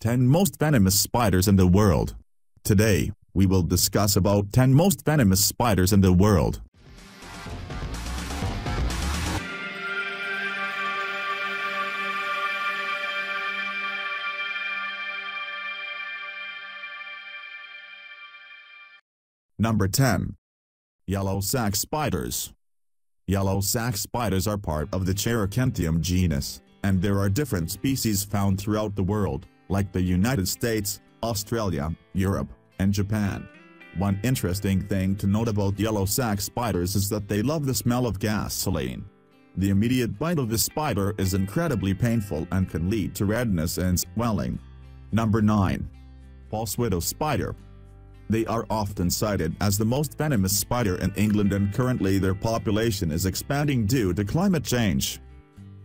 10 most venomous spiders in the world. Today, we will discuss about 10 most venomous spiders in the world. Number 10. Yellow sac spiders. Yellow sac spiders are part of the Cheiracanthium genus, and there are different species found throughout the world, like the United States, Australia, Europe, and Japan. One interesting thing to note about yellow sac spiders is that they love the smell of gasoline. The immediate bite of the spider is incredibly painful and can lead to redness and swelling. Number 9. False widow spider. They are often cited as the most venomous spider in England and currently their population is expanding due to climate change.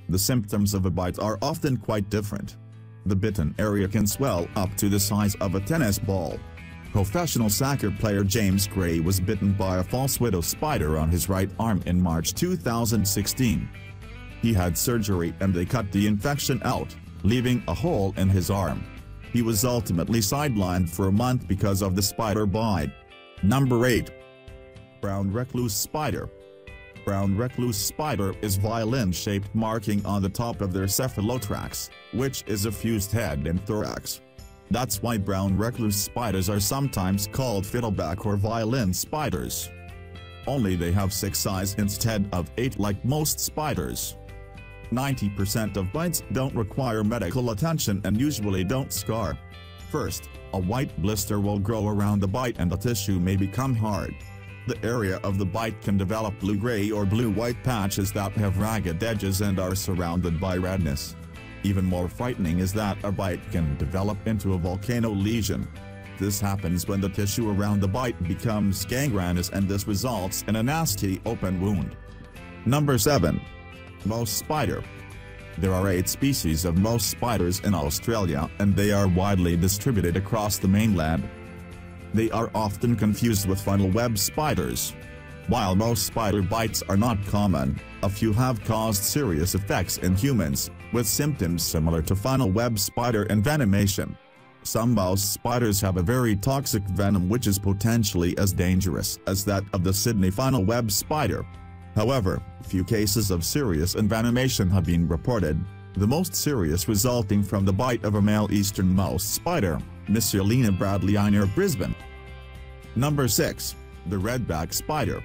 The symptoms of a bite are often quite different. The bitten area can swell up to the size of a tennis ball. Professional soccer player James Gray was bitten by a false widow spider on his right arm in March 2016. He had surgery and they cut the infection out, leaving a hole in his arm. He was ultimately sidelined for a month because of the spider bite. Number 8. Brown Recluse Spider Brown recluse spider is violin-shaped marking on the top of their cephalothorax, which is a fused head and thorax. That's why brown recluse spiders are sometimes called fiddleback or violin spiders. Only they have 6 eyes instead of 8 like most spiders. 90% of bites don't require medical attention and usually don't scar. First, a white blister will grow around the bite and the tissue may become hard. The area of the bite can develop blue-gray or blue-white patches that have ragged edges and are surrounded by redness. Even more frightening is that a bite can develop into a volcano lesion. This happens when the tissue around the bite becomes gangrenous and this results in a nasty open wound. Number 7. Mouse Spider There are 8 species of mouse spiders in Australia and they are widely distributed across the mainland. They are often confused with funnel web spiders. While most spider bites are not common, a few have caused serious effects in humans, with symptoms similar to funnel web spider envenomation. Some mouse spiders have a very toxic venom which is potentially as dangerous as that of the Sydney funnel web spider. However, few cases of serious envenomation have been reported, the most serious resulting from the bite of a male eastern mouse spider, Missulena bradleyi near Brisbane. Number 6. The Redback Spider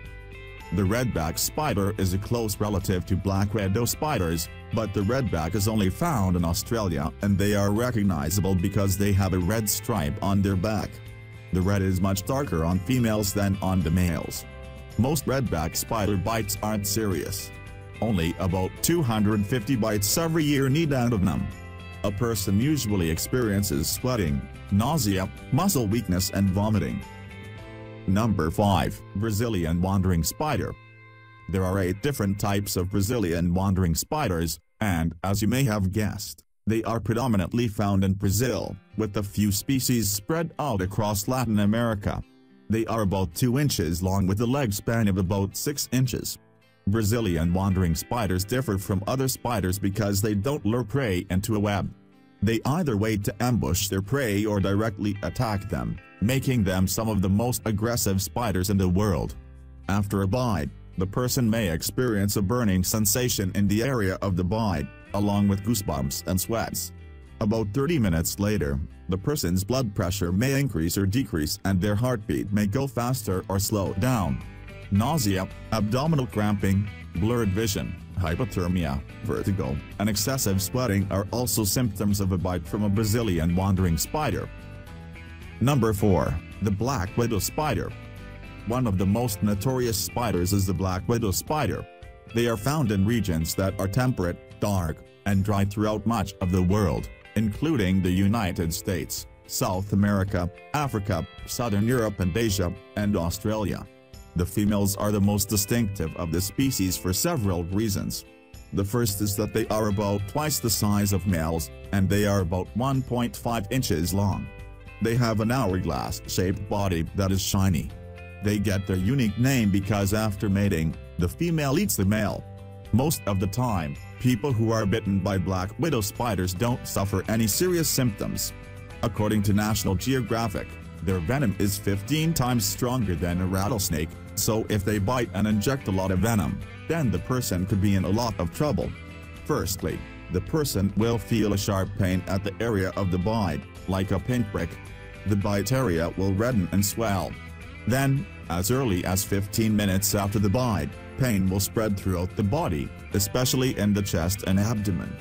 The redback spider is a close relative to black widow spiders, but the redback is only found in Australia and they are recognizable because they have a red stripe on their back. The red is much darker on females than on the males. Most redback spider bites aren't serious. Only about 250 bites every year need out of them. A person usually experiences sweating, nausea, muscle weakness and vomiting. Number 5. Brazilian Wandering Spider There are 8 different types of Brazilian wandering spiders, and, as you may have guessed, they are predominantly found in Brazil, with a few species spread out across Latin America. They are about 2 inches long with a leg span of about 6 inches. Brazilian wandering spiders differ from other spiders because they don't lure prey into a web. They either wait to ambush their prey or directly attack them, making them some of the most aggressive spiders in the world. After a bite, the person may experience a burning sensation in the area of the bite, along with goosebumps and sweats. About 30 minutes later, the person's blood pressure may increase or decrease and their heartbeat may go faster or slow down nausea, abdominal cramping, blurred vision, hypothermia, vertigo, and excessive sweating are also symptoms of a bite from a Brazilian wandering spider. Number 4. The Black Widow Spider One of the most notorious spiders is the Black Widow spider. They are found in regions that are temperate, dark, and dry throughout much of the world, including the United States, South America, Africa, Southern Europe and Asia, and Australia. The females are the most distinctive of the species for several reasons. The first is that they are about twice the size of males, and they are about 1.5 inches long. They have an hourglass-shaped body that is shiny. They get their unique name because after mating, the female eats the male. Most of the time, people who are bitten by black widow spiders don't suffer any serious symptoms. According to National Geographic, their venom is 15 times stronger than a rattlesnake, so if they bite and inject a lot of venom, then the person could be in a lot of trouble. Firstly, the person will feel a sharp pain at the area of the bite, like a pinprick. The bite area will redden and swell. Then, as early as 15 minutes after the bite, pain will spread throughout the body, especially in the chest and abdomen.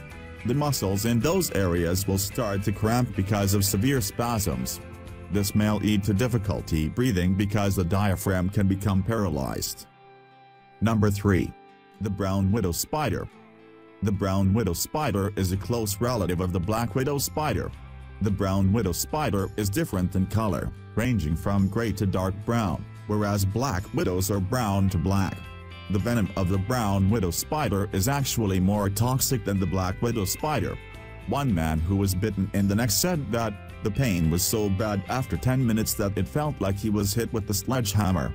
The muscles in those areas will start to cramp because of severe spasms. This may lead to difficulty breathing because the diaphragm can become paralyzed. Number 3. The Brown Widow Spider. The brown widow spider is a close relative of the black widow spider. The brown widow spider is different in color, ranging from gray to dark brown, whereas black widows are brown to black. The venom of the brown widow spider is actually more toxic than the black widow spider. One man who was bitten in the neck said that the pain was so bad after 10 minutes that it felt like he was hit with a sledgehammer.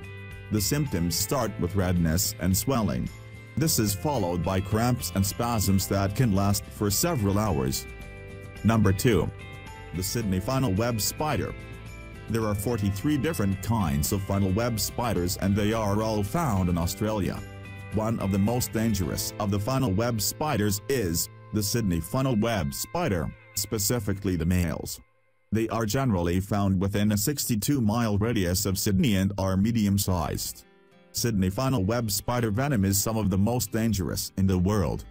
The symptoms start with redness and swelling. This is followed by cramps and spasms that can last for several hours. Number 2. The Sydney funnel web spider. There are 43 different kinds of funnel web spiders and they are all found in Australia. One of the most dangerous of the funnel web spiders is the Sydney funnel web spider, specifically the males. They are generally found within a 62-mile radius of Sydney and are medium-sized. Sydney funnel web spider venom is some of the most dangerous in the world.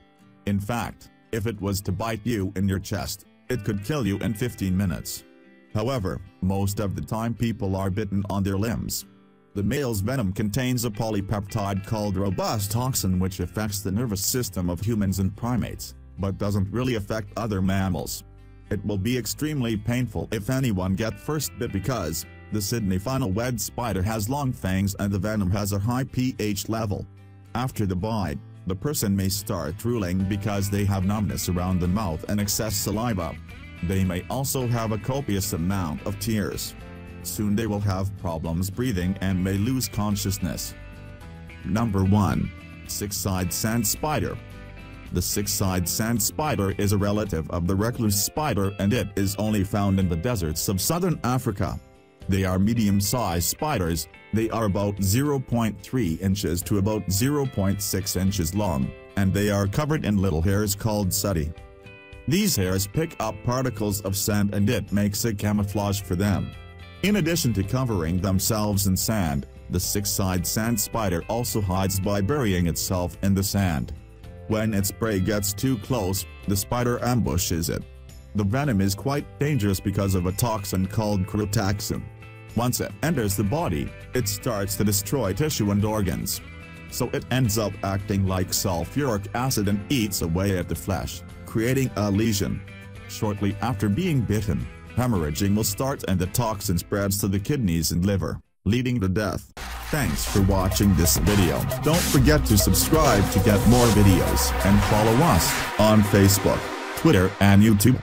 In fact, if it was to bite you in your chest, it could kill you in 15 minutes. However, most of the time people are bitten on their limbs. The male's venom contains a polypeptide called robustoxin which affects the nervous system of humans and primates, but doesn't really affect other mammals. It will be extremely painful if anyone get first bit because, the Sydney funnel web spider has long fangs and the venom has a high pH level. After the bite, the person may start drooling because they have numbness around the mouth and excess saliva. They may also have a copious amount of tears. Soon they will have problems breathing and may lose consciousness. Number 1. Six-eyed Sand Spider The six-eyed sand spider is a relative of the recluse spider and it is only found in the deserts of southern Africa. They are medium-sized spiders, they are about 0.3 inches to about 0.6 inches long, and they are covered in little hairs called setae. These hairs pick up particles of sand and it makes a camouflage for them. In addition to covering themselves in sand, the six-sided sand spider also hides by burying itself in the sand. When its prey gets too close, the spider ambushes it. The venom is quite dangerous because of a toxin called chrotaxin. Once it enters the body, it starts to destroy tissue and organs. So it ends up acting like sulfuric acid and eats away at the flesh creating a lesion. Shortly after being bitten, hemorrhaging will start and the toxin spreads to the kidneys and liver, leading to death. Thanks for watching this video. Don't forget to subscribe to get more videos and follow us on Facebook, Twitter and YouTube.